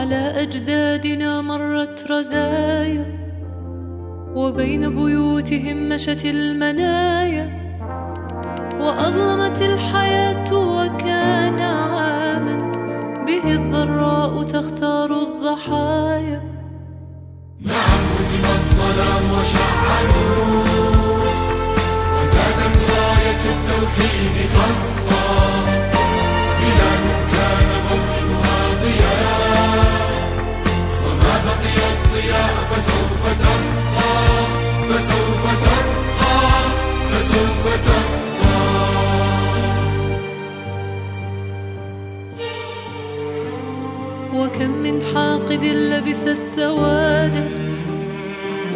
على أجدادنا مرت رزايا وبين بيوتهم مشت المنايا. وأظلمت الحياة وكان عاما به الضراء تختار الضحايا. نعم هزم الظلام وشع وكم من حاقد لبس السواد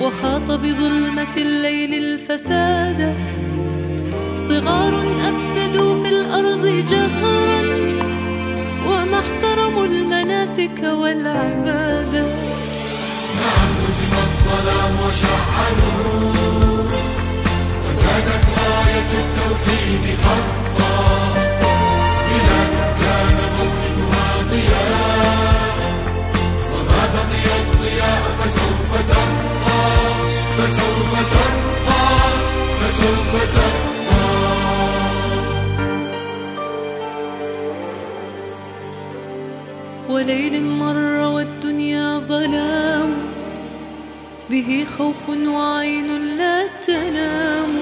وخاط بظلمة الليل الفساد. صغار أفسدوا في الأرض جهرا وما احترموا المناسك والعبادة نعم الظلام وشع فسوف تبقى وليل مر والدنيا ظلام. به خوف وعين لا تنام.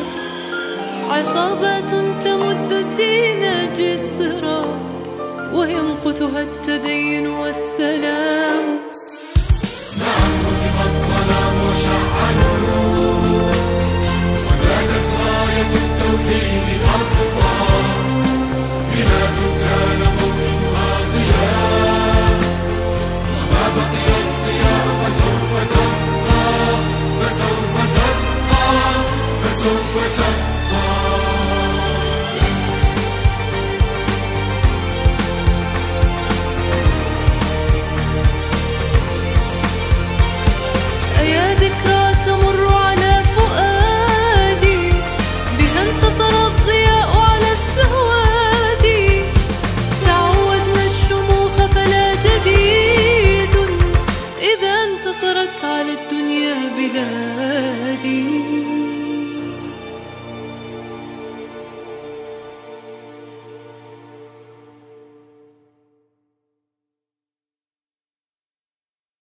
عصابات تمد الدين جسرا. ويمقتها التدين والسلام. إذا